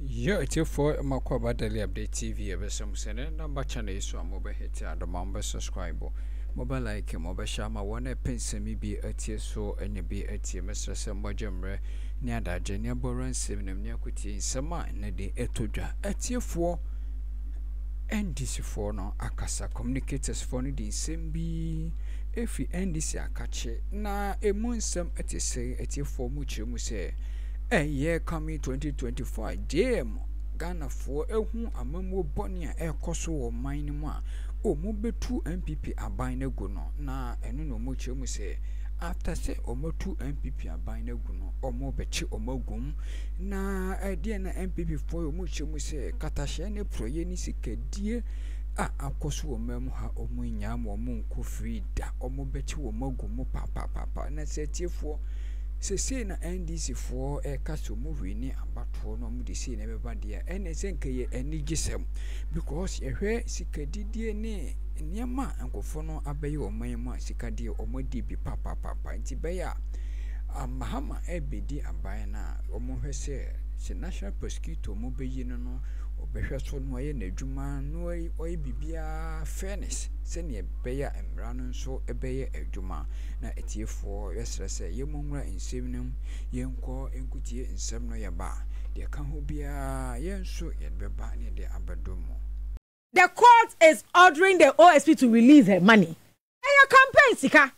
yɛ atiefoɔ makɔ aba daily update tv yɛbɛsɛm sɛ ne namba channel yi so a mobɛhete adoma mobɛ subscribe. Mobɛ like mobɛhyɛ ama wɔn a ɛpɛ nsɛm bi atie so anya bi atie mɛsrɛ sɛ mmɔgye mmerɛ ne adagye ne abɔra nsɛm nam ne akotie nsɛm a ɛnɛ de ɛtɔ dwa atiefoɔ ndcfoɔ no akasa communicatorsfoɔ no de nsɛm bi ɛfiri ndc akakye na ɛmu nsɛm ɛte sɛ atiefoɔ mu kyerɛ mu sɛ ɛyɛ coming 2024 jm ghanafoɔ ehu amammuo bɔne a ɛrekɔ so wɔ ɔman no mu a ɔmo bɛtu npp aban no agu no. Na ɛno na ɔmo kyerɛ mu sɛ after sɛ ɔmatu npp aban no agu no ɔmo bɛkye ɔmo agum na ɛdeɛ na npp foɔ ɔmo kyerɛ mu sɛ katahyɛ ne porɔyɛ ne sikadie a akɔ so wɔ mmaa mu ha ɔmo nyaa ma ɔmo nkɔ firi da ɔmo bɛkye wɔn agu mu paapaapaapa na sɛ tiefoɔ sesei na ndc foɔ ɛka sɛ ɔmo hwee ne abatoɔ na ɔmo de sei na ɛbɛba deɛ ɛna sɛ nka yɛ ani gye sɛm. Because yɛhwɛ sikadidie ne nneɛma nkɔfoɔ no abɛyɛ ɔman mu a sikadeɛ ɔmo di bi papaapapa nti bɛyɛ a mahama ɛbɛdi aban no a ɔmo hwɛ sɛ sɛ national prosecutor ɔmo bɛyi no no ɔbɛhwɛ so no ɔyɛ n'adwuma na ɔyɛ biribiara fairness sɛnea ɛbɛyɛ a mmara no nso ɛbɛyɛ adwuma na atiefoɔ yɛsrɛ sɛ yɛmmɔ nwura nsɛm no mu yɛnkɔ nkutie nsɛm no yɛba deɛ ka ho biara yɛn nso yɛde ne yɛde abɛdom mu The court is ordering the OSP to release her money. Ẹyẹ campaign sika.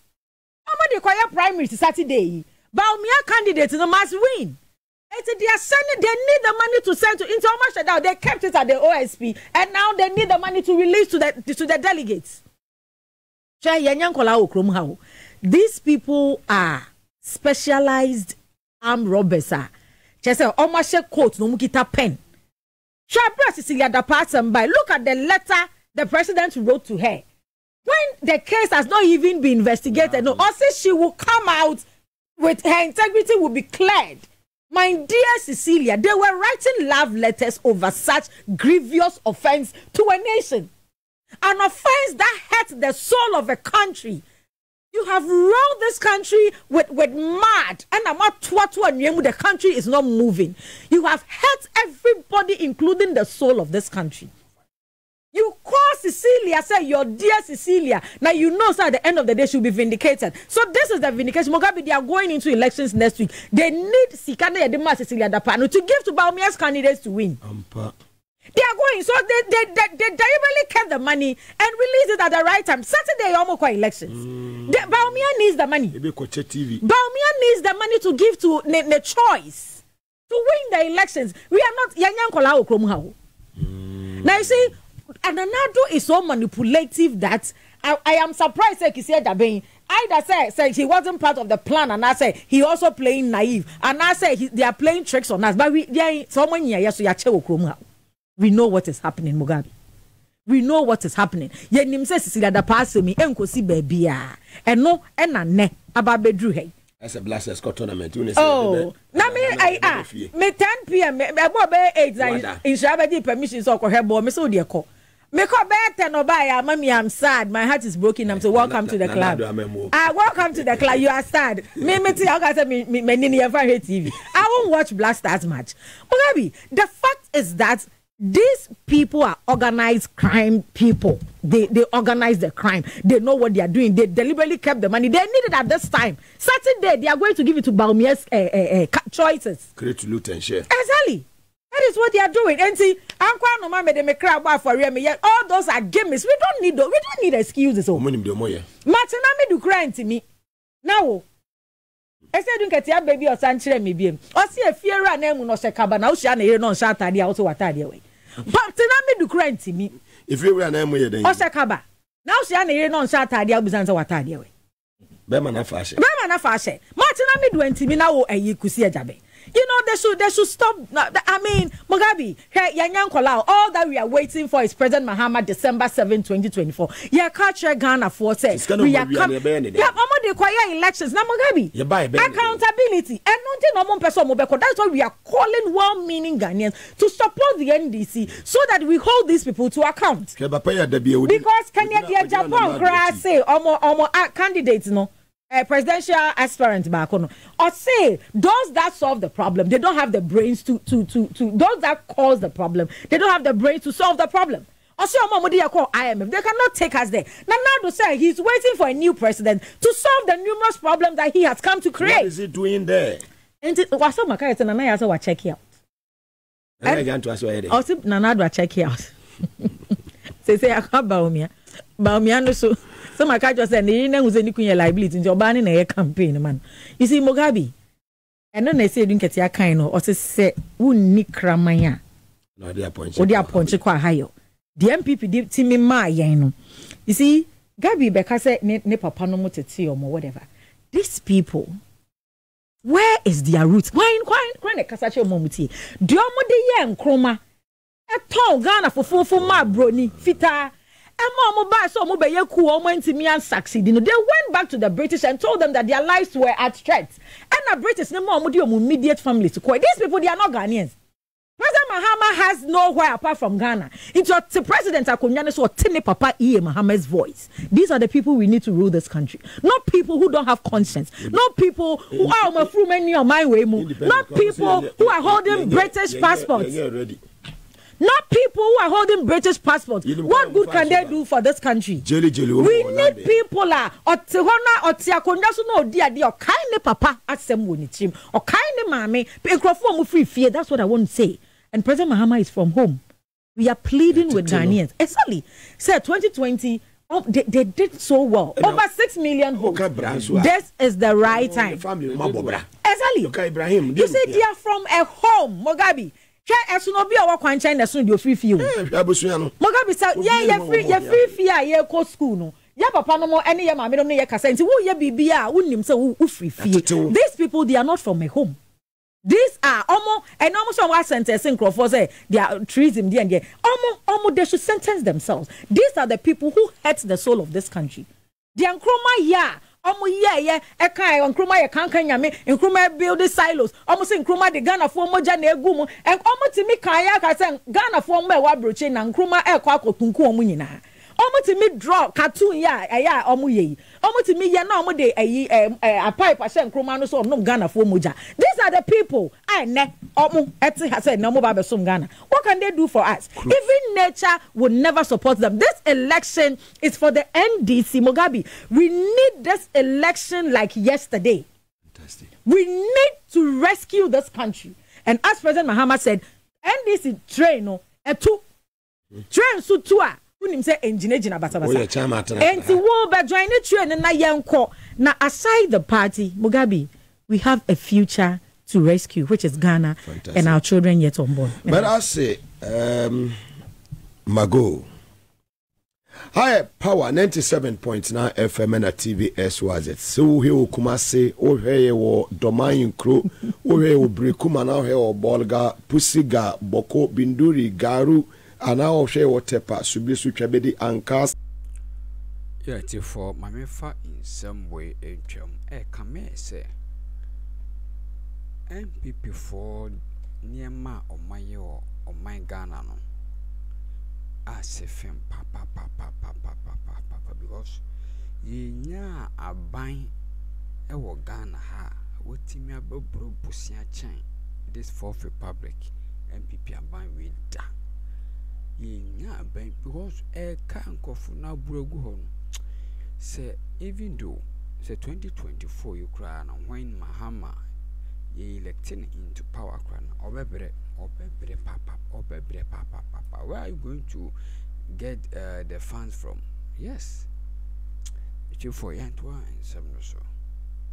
Ọmọ de kọ yẹ primary ti Saturday yìí. Baumia candidate no must win. Eti they are sending they need the money to send to into how much down they kept it at the OSP and now they need the money to release to the to the delegates. Ṣé yẹn yẹn nkọlá wò kurom ha o? These people are specialized armed robbers a. Kyerɛ sɛ ọmọ ahyɛ coat na ọmọ kita pen. Shabra Cecilia Dapatsamba, look at the letter the president wrote to her. When the case has not even been investigated, no, also she will come out with her integrity will be cleared. My dear Cecilia, they were writing love letters over such grievous offense to a nation. An offense that hurt the soul of a country. You have ruled this country with, with mad, and I'm not the country is not moving. You have hurt everybody, including the soul of this country. You call Cecilia, say your dear Cecilia. Now you know, so at the end of the day, she'll be vindicated. So this is the vindication. Mugabe, they are going into elections next week. They need Sikana Yedema Cecilia Dapano to give to Bawumia's candidates to win. Ampa. They are going, so they they, they, they deliberately kept the money and released it at the right time. Saturday, almost elections. Mm. Bawumia needs the money. TV. Bawumia needs the money to give to the, the choice to win the elections. We are not Yanyan Kola Okromuhao. Now you see, Ananado is so manipulative that I, I am surprised that Kisia Jabin either say say he wasn't part of the plan and I say he also playing naive and I say he, they are playing tricks on us. But we they someone here yes so We know what is happening, Mugabe. We know what is happening. Yɛnim sɛ Cecilia Dapaase mi nkosi baabi a ɛno ɛna nɛ aba abɛduru ha yi. Ɛsɛ Blasters kɔ tournament. wo ne sɛ Oh, na me I ɛbɛbɛ ah me ten pm me ɛbɔ bɛyɛ eight na Wada. nhyira bɛgye permission sɛ ɔkɔhwɛ bɔ me sɛ ɔdeɛ kɔ bɛyɛ ten ɔba yɛ ama me am sad my heart is broken I'm so welcome to the club. na- Ah, welcome to the club. You are sad. Me, me, too. I say me, me, me, nini, hwɛ TV. I won't watch Blasters match. Mugabe, the fact is that these people are organized crime people. They they organize the crime. They know what they are doing. They deliberately kept the money. They need it at this time. Saturday, they are going to give it to Bawumia's uh, uh, uh, choices. Create loot and share. Exactly. That is what they are doing. And see, Uncle no man made them cry about for real. Yet all those are gimmicks. We don't need those. We don't need excuses. Oh. Ɔmo nim deɛ ɔmo yɛ. Martin mi do cry nti mi. Na wo. Ɛsɛ dun kɛtɛ abɛ bi ɔsan kyerɛ mi biem. Ɔsi efie ra na emu na ɔhyɛ kaba na ɔhyɛ na yere na ɔhyɛ ataadeɛ a ɔsɛ wɔ ataadeɛ wɛ. Martin mi do cry nti mi. Efiri wura na ɛmo yɛ dɛ. Ɔhyɛ kaba na ɔhyɛ na yere na ɔhyɛ ataadeɛ a ɔbisan sɛ wɔ ataadeɛ wɛ. Bɛrima na fa ahyɛ. bẹẹma na fa ahyɛ martin amidu ntumi na wo ɛyi kusi ɛjabe you know they should they should stop. I mean mugabe hwɛ yɛnyɛ nkɔla all that we are waiting for is president mahama december seven twenty twenty four yɛ ka kyerɛ ghana for na we are awia com na yɛbɛyɛ ne dɛ. yɛ ɔmo de kɔ yɛ elections na mugabe accountability. And ti na ɔmo mpɛ sɛ ɔmo bɛ that's why we are calling well-meaning ghanaians to support the ndc so that we hold these people to account. Hwɛ papa yɛ adabi ewu. because ken agyapong say ɔmo ɔmo ah, candidate no uh, presidential aspirant baako no. Ɔse those that solve the problem? They don't have the brains to to to to those that cause the problem? They don't have the brains to solve the problem. Ɔmo a ɔmo de yɛ kɔ imf they cannot take us there. Nana Addo say he is waiting for a new president to solve the numerous problems that he has come to create. what is he doing there? Nti wasɛ ɔmo aka yɛ sɛ nana yɛ sɛ wa check out. Ɛna ɛgya nto ase ɔyɛ dɛ ɔsi nana do a check out. Sese aka bawumia baomia no so. Sɛ maka kyerɛ sɛ ne yere no ahu sɛ ne kun yɛ liability. Nti ɔbaa ne na ɛyɛ campaign ma no you see mugabe ɛno na ɛsɛ edu nkɛtɛ akan no ɔsi sɛ wunni kraman a wode apɔnkye kɔ ahayɔ deɛ npp de timi maa yɛn no you see gabi bɛka sɛ ne ne papa no mu tete ɔmo whatever. These people where is their root kwan kwan kwan na kasa kyerɛ ɔmo ɔmo tie deɛ ɔmo de yɛ nkroma. Ɛtɔn ghana fofofo maa broni fitaa ɛma ɔmo baa sɛ ɔmo bɛyɛ cool ɔmo ntumi ansucceed no they went back to the british and told them that their lives were at threat. Ɛna british ne ma ɔmo de ɔmo immediate families kɔ these people they are not ghanaians. President mahama has nowhere apart from ghana. Nti ɔte president akonnwa no so ɔte ne papa iye mahama's voice. These are the people we need to rule this country. Not people who don't have conscience. Not people who are ɔmo afuru mani ɔman wei mu not people who are holding british passports not people who are holding british passports what good can they do for this country? Jelly, jelly, we oh, need people ah, a ɔte hɔ na ɔte akonnwa so na ɔdi adeɛ ɔkae ne papa asɛm wɔ ne tirim ɔkae ne maame nkurɔfoɔ wɔn firi fie that's what i want to say. And president mahama is from home. We are pleading with ghanaians. Exactly. Sir 2020 oh, um, they, they did so well. Over six million homes Oka bra nso a- this is the right oh, time. family ma bɔ bra exactly Ibrahim you see they are from a home mogabi hwɛ ɛso na obi a ɔwɔ kwankyɛn na ɛso na deɛ ofiri fie o hwɛ hmm, abusua no. Mogabi sɛ yɛ yɛfiri ma wɔn yɛfiri fie a yɛkɔ school no yɛ papa no mo ɛne yɛ maame no yɛ kasa nti biribi a sɛ wo- wofiri fie. Atete these people they are not from a home. These are ɔmo ɛna ɔmo sɛ ɔmo asɛntɛse nkurɔfoɔ sɛ they are treason deɛ deɛ ɔmo ɔmo they should sentence themselves. These are the people who hurt the soul of this country. Deɛ nkrumah yɛ a ɔmo yɛ yɛ ɛka ɛ nkuruma yɛ kankan nyame nkuruma build silos. Ɔmo sɛ nkuruma de ghanafoɔ mogya na egu mu ɔmo ti mi kan yɛ aka sɛ ghanafoɔ mo ɛwɔ aburokye na nkuruma ɛkɔ akɔkunku ɔmo nyinaa ɔmo ti mi draw cartoon yɛ a ɛyɛ a ɔmo yɛ yi ɔmo ti mi yɛ na ɔmo de ɛyi ɛ ɛ apipe ahyɛ nkrumah no so ɔnom ghanafoɔ mogya these are the people a ɛnɛ ɔmo ɛte ha sɛ ɛnɛ ba abɛsom ghana. What can they do for us? Even nature will never support them. This election is for the ndc mugabe we need this election like yesterday. Fantastic. We need to rescue this country. And as president mahama said ndc train no ɛtu hmm. train so tu a wonim na na aside the party mugabi we have a future to rescue which is ghana Fantastic. and our children yet on board. But i say um, mago higher power 97.9 fm tvs was it? Sɛ wohwɛ wɔ kuma se wohwɛ yɛ wɔ dɔman nkuro binduri garu and now here wo Tepa, Subisu Chabedi, Ankas. yɛatifoɔ ma mefa nsɛm wei ntwam ɛka mee sɛ npp foɔ nneɛma a ɔmayɛ wɔ ɔman ghana no asɛ fam papapapapapapapa because yɛnya a aban ɛwɔ ghana ha a wɔtumi abɛborɔ bosea kyɛn this fourth republic npp aban wei da yɛnya aban because ɛka nkɔfo no aboro agu hɔ no. Sɛ even though sɛ 2024 yi koraa no when mahama yɛ elected no into power koraa no ɔbɛbrɛ ɔbɛbrɛ papa ɔbɛbrɛ papa papa. Where are you going to get uh, the funds from? Yes. Ɛtwefo yɛntoa nsɛm no so.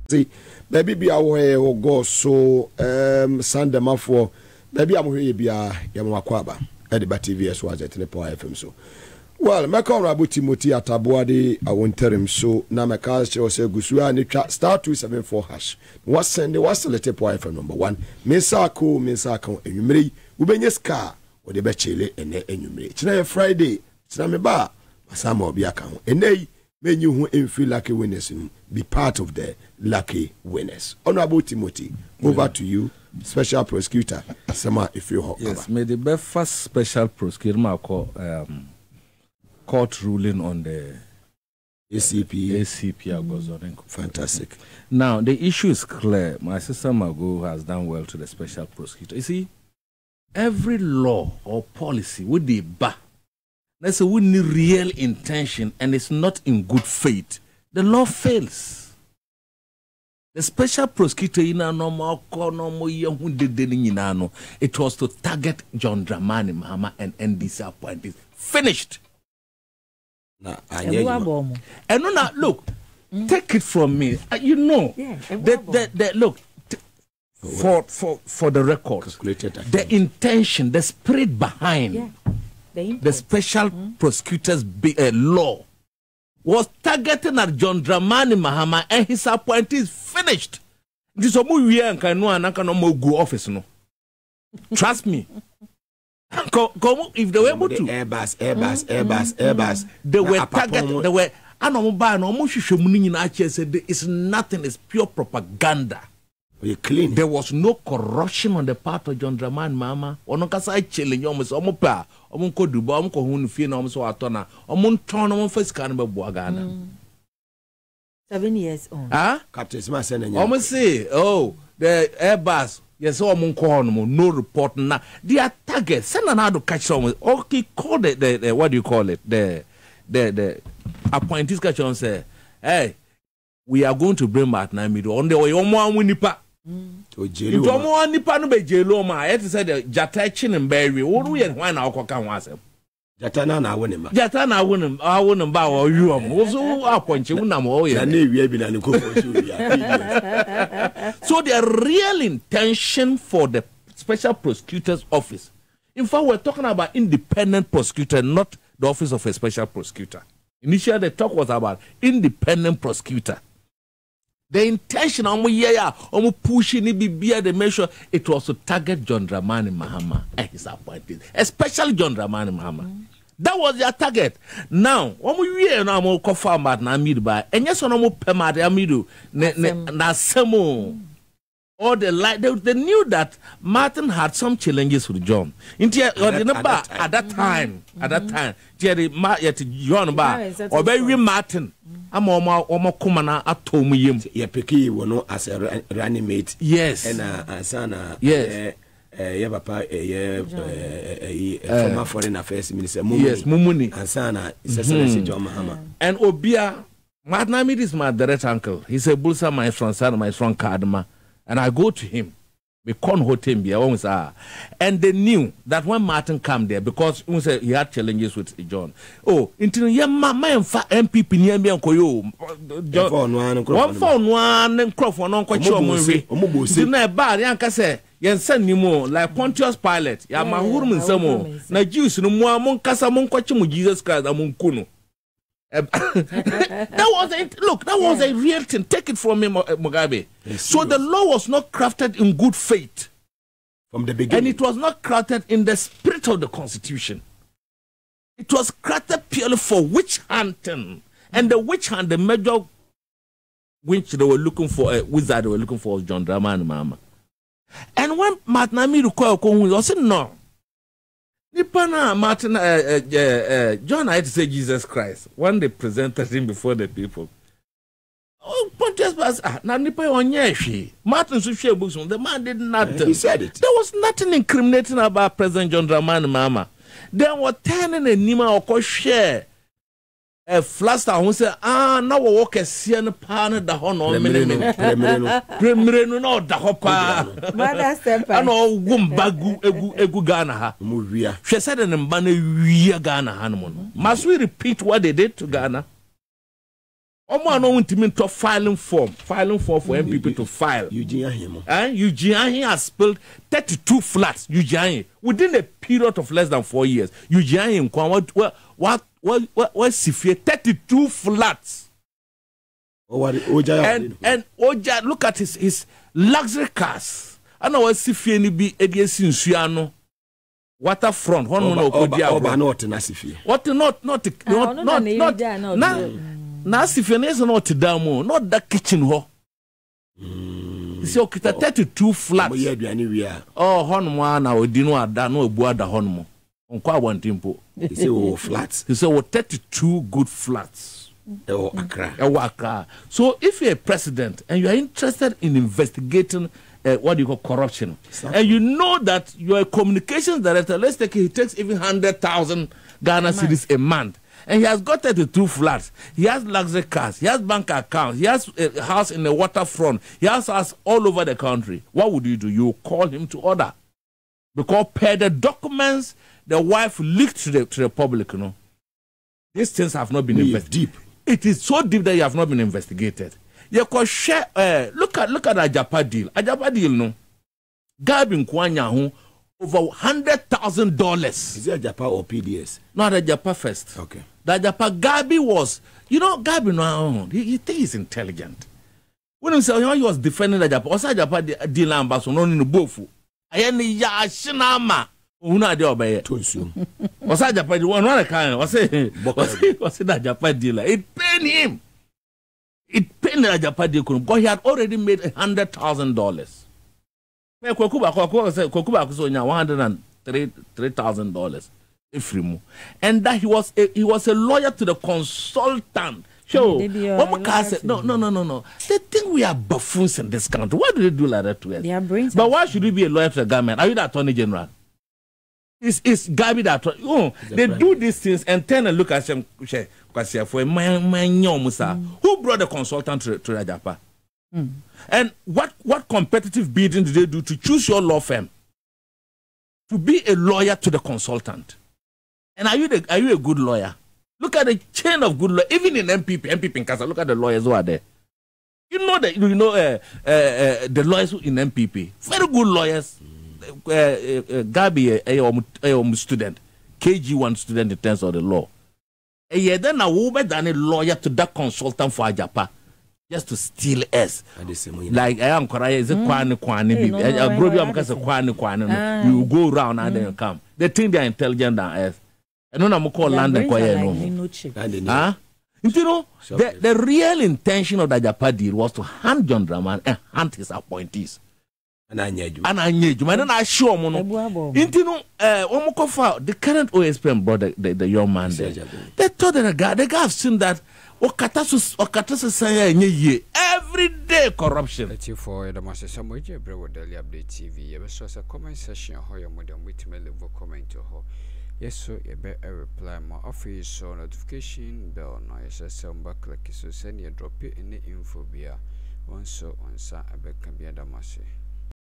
See, baby be away or go so um Sunday for baby I'm here be a Yamakwaba the TVS was at the Power FM so. Well, mɛka ɔnrabo timothy ataboa de awontarim so na mɛka kyerɛ sɛ gusu a ne twa star 274 hash. Wasɛnde waselete po fm number 1 me nsa ako me nsa aka anwummerɛ yi. Wobɛnya sika a wɔde bɛkyele ɛnɛ anwummerɛ kyerɛ yɛ friday. Kyerɛ me ba a masa ma obi aka ho. Ɛnɛ yi mɛnyi ho feel lucky winners no be part of the lucky winners. Honorable timothy over to you. Special prosecutor asɛm a ɛfiri hɔ Yes, may the be first special prosecutor Marco um, court ruling on the acp ACP Agozorenko. fantastic. Now, the issue is clear. My sister Margot has done well to the special prosecutor. You see, every law or policy with the ba, that's a with the real intention and it's not in good faith, the law fails. The special prosecutor in a normal normal young no, it was to target John Dramani Mahama and NDC appointees. Finished. na anyɛ ɛmu adwuma abɔ. And now look, take it from me. Uh, you know, Yeah, the, the, the, look, for, for, for the record, the intention, the spirit behind Yeah. The the import. special hmm? prosecutor's be, uh, law was targeting at John Dramani Mahama and his appointees finished. This is wie nka no anaka no mo gu office no. Trust me. Ko- ko- if they were able to airbus airbus hmm? airbus hmm? airbus they were targeted they were ana ɔmo baa na ɔmo hwehwɛ mu no nyinaa kyerɛ sɛ there is nothing it's pure propaganda ɔyɛ clean there was no corruption on the part of John Dramani Mahama ɔno kasa akyele nye ɔmo sɛ ɔmo pɛ a ɔmo nkɔ Dubai ɔmo kɔ hu no fie na ɔmo sɛ watɔ na. Ɔmo ntɔn na ɔmo fa sika no bɛboa Ghana seven years on. ah? Captain sima sɛ na ɔmo se oh the airbus yɛsɛ ɔmo nkɔ hɔ nom no report na. Their target sɛna na ado ka kyerɛ ɔmo okay call the, the, the what do you call it? The the the appointees ka kyerɛ ɔmo sɛ hey we are going to bring back na mido ɔno de ɔyɛ ɔmo awo nipa. ɔgyeri nti wɔ ɔmo awo nipa no bɛ gyelo ɔmo a yɛte sɛ de gyata akyi ne mba awie. Wɔn yɛ hwan na ɔkɔ ka ho asɛm? Gyata na na awo ne ma gyata na awo ne awo ne mba a ɔyi ɔmo. Eh, Apɔnkye mu nam na ne ewia bi na ne so wia So the real intention for the special prosecutor's office, in fact, we're talking about independent prosecutor, not the office of a special prosecutor. Initially, the talk was about independent prosecutor. The intention, omo yeah, omo pushing it, be they make sure it was to target John Dramani Mahama eh, and his appointees, especially John Dramani Mahama. That was their target. Now, omo yeah, no omo kofa mat na amidu ba. Enye so no omo pema de amidu ne ne na semo. All the light, they, they knew that Martin had some challenges with John. Inti or the that- number at that time. at that time, at that time, Jerry Ma yet John ba Marriage, that or is be all. Martin. ama ọmọ ọmọ kọma na atọ ọmọ yam. yɛpeke yi wɔ no as a ra- reanimate yes ɛna ansa na Yes. Eh, eh, ɛyɛ- ɛyɛ papa ɛyɛ ɛɛ, ɛyi former foreign affairs minister Mumuni. yes mumuni ansa na uh, his excellency john mahama and obia madnamid is my direct uncle he's a bulsa my strong son my strong kadma and i go to him we con hotel bia when and they knew that when martin come there because he had challenges with john. Oh into yeah ma ma emfa mpp ni am enkoyo Ɛmfa ɔno ara ne nkurɔfoɔ one no phone one ne nkrofo no nkɔ kye Ɔmo ɔmo bɔ ose, nwe ɔmo bɔ ose. nti na ɛbaa ne anka sɛ yɛnsa nnim o like pontius Pilate. yɛama Yeah, horom nsɛm ahohoro o me nsɛm. na jews no mu a monkasa monkɔkye mo jesus christ na monku no. Ɛb- that was a, look that was a real thing. Take it from me eh, mugabe. So the law was not crafted in good faith. From the beginning, and it was not crafted in the spirit of the constitution. It was crafted purely for witch hunting. And the witch hunt the major witch they were looking for a wizard they were looking for was john dramani mahama and when Matnami kọ ẹkọ said no nipa na martin uh, uh, uh, uh, john i had to say jesus christ when they presented him before the people. Oh pontius was ah na nipa yɛ ɔnyɛ martin nso hwɛ books the man did nothing. He said it. There was nothing incriminating about President John Dramani Mahama. Then were turning a nima or share a flaster who said, Ah, now we walk a sian pan da hon or Premere no, minute. premere no. Primere no no da hopa. mother step And all wumbagu egu egu Ghana ha. ɔmo wia She said in Mbana we Ghana hanomon. Must we repeat what they did to Ghana? Omo ano ntimi to filing form, filing form for NPP to file. eugene ahemo Eh? Eugene Arhin has spilled 32 flats. Eugene Arhin, within a period of less than four years. Eugene Arhin, what, what, what, what, what, what, 32 flats. ɔware ogya yɛ And, and Oja, look at his, his luxury cars. I know what Sifie ni bi edi esi nsuo ano. Waterfront, hɔ no na okodi ɔba agorɔ. na ɔte n'ase fie What not not not Ah, ɔno na not ne not yiri gya na na ɔde- na Sifie na ɛsɛ na ɔte dan mu o, not that kitchen hɔ. Sɛ okita 32 flats. ɔmo yɛ aduane wie a ɔ hɔnom a na ɔdi no ada na ɔbu ada hɔnom nkɔ abɔnten mpo they say wɔwɔ flat te sɛ wɔ 32 good flats ɛwɔ akra ɛwɔ Accra. So if you're a president and you are interested in investigating uh, what do you call corruption, and you know that you're a communications director, let's take it, he takes even hundred thousand Ghana cedis a month. And he has got 32 flats. He has luxury cars. He has bank accounts. He has a house in the waterfront. He has house all over the country. What would you do? You call him to order. Because per the documents the wife leaked to the, to the public, you know, these things have not been investigated. deep. It is so deep that you have not been investigated. You could share. Uh, look at look at Agyapa deal. Agyapa deal, no. Gabi Nkwanya ho over hundred thousand dollars. is it agyapa or pds Not Agyapa first. okay The Agyapa Gabi was, you know, Gabi no, he, he think he's intelligent. When he said he was defending the Agyapa, also Agyapa de- deal so no no bofu. Ayani ya shinama. Una de obeye. to nsuom Was that Japan? One one kind. Was it? Boka. Was it? Was it that Japan dealer? It paid him. It paid the Japan dealer because he had already made a hundred thousand dollars. Kwakuba, Kwakuba said, Kwakuba was only one hundred and three three thousand dollars. Ifrimu, and that he was a, he was a lawyer to the consultant. Sure, They be, uh, what said, no, no, no, no, no. They think we are buffoons in this country. Why do they do like that to us? Their brains But why should you be a lawyer to the government? Are you the attorney general? It's, it's Gabi that oh, they do these things and turn and look at them for who brought the consultant to, to Rajapa? And what what competitive bidding did they do to choose your law firm to be a lawyer to the consultant? And are you the, are you a good lawyer? Look at the chain of good law. Even in NPP, NPP in Casa, look at the lawyers who are there. You know that you know uh, uh, uh, the lawyers in NPP, very good lawyers. Uh, uh, uh, Gabi, a uh, uh, um, student, KG one student in terms of the law. A year then a woman than a lawyer to that consultant for Agyapa just to steal us. ade sɛ mo nyina Like I am Korea, is it kwani kwani? Hey, no, no, I I- broke you I am because understand. kwani kwani. Ah. no. You go around and then you come. They think they are intelligent than us. I know I'm call Their London brains are Korea like no. Minucci. ade ne Huh? You know, the, the real intention of the Japa deal was to hand John Draman and hand his appointees. Ana anyɛ adwuma And I knew you, and then I show him. Ebu abo. You know, uh, when we go for the current OSPM brought the, the, the young man there. They told the guy, the guy have seen that Okata sus- Okata Sisaya nye ye. every day corruption. atiefoɔ yɛda mo ase sɛ moagye berɛ wɔ daily update tv yɛbɛsɔ sɛ comment section hɔ yɛ mode mobɛtumi levo comment hɔ yɛso yɛbɛ reply ma afei so notification bell no yɛhyɛ sɛ mba click so sɛneɛ drɔpe ne info bia wɔn nso wɔn nsa ɛbɛka bi ada mo ase